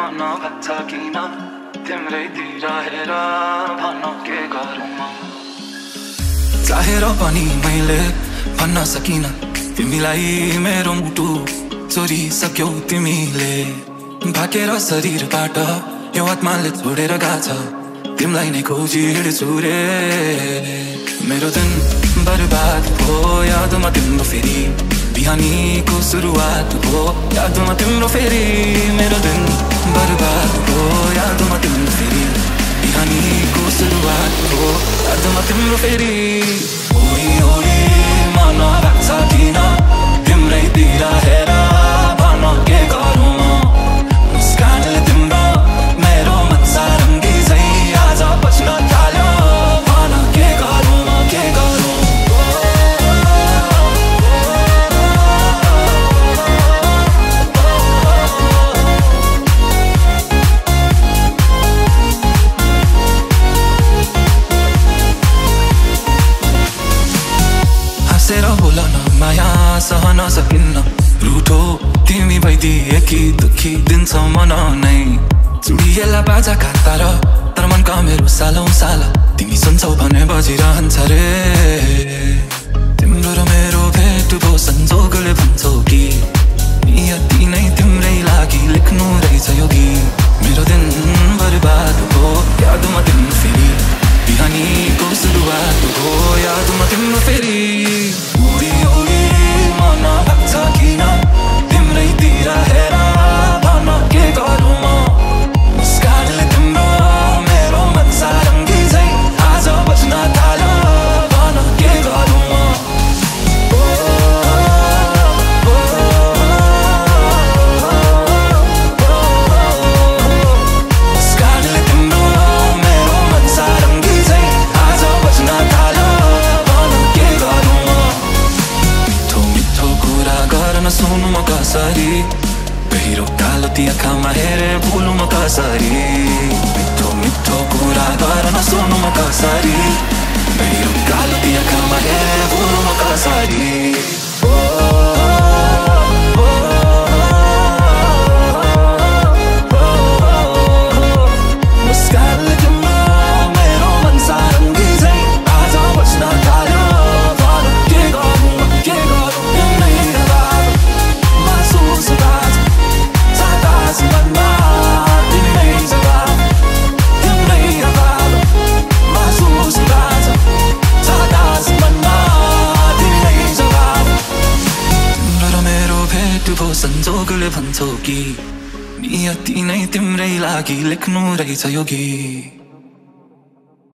मन चाहेर पनि मैले भन्न सकिन तिमीलाई मेरो मुटु चोरिसक्यौ तिमीले भाकेर शरीरबाट यो आत्माले छोडेर गएको छ तिमीलाई नै खोजी हिँड्छु रे मेरो दिन बर्बाद हो यादमा तिम्रो फेरि बिहानीको सुरुवात हो यादमा तिम्रो फेरि मेरो दिन बर्बाद हो यादमा तिम्रो फेरि बिहानीको सुरुवात हो यादमा तिम्रो फेरि ओइ ओइ मन लाग्छ सहन सकिन्न रुठो तिमी भइदिएकी दुखी दिन्छौ नै चुडिएला बाजा खाता र तर मनका मेरो सालौँ साल। तिमी सुन्छौ भने बजिरहन्छ रे। तिम्रो र मेरो भेट भो भन्छौ कि। नियति नै तिम्रै लागि लेख्नु रहेछ यो गीत। मेरो दिन बर्बाद हो यादमा να σώνω μα κασαρί Πήρω καλό τι ακάμα ερε βούλου μα Μητρό μητρό κουρά να σώνω μα κασαρί संजोगले भन्छौ कि नियति नै तिम्रै लागि लेख्नु रहेछ यो गीत